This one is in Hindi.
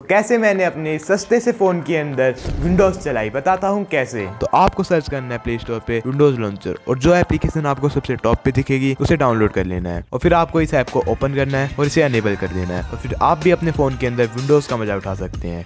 कैसे मैंने अपने सस्ते से फ़ोन के अंदर विंडोज़ चलाई? बताता हूँ कैसे। तो आपको सर्च करना है प्ले स्टोर पे विंडोज़ लॉन्चर और जो एप्लीकेशन आपको सबसे टॉप पे दिखेगी, उसे डाउनलोड कर लेना है। और फिर आपको इस ऐप को ओपन करना है और इसे अनेबल कर देना है। और फिर आप भी अपने फ़ोन के अंदर विंडोज़ का मज़ा उठा सकते हैं।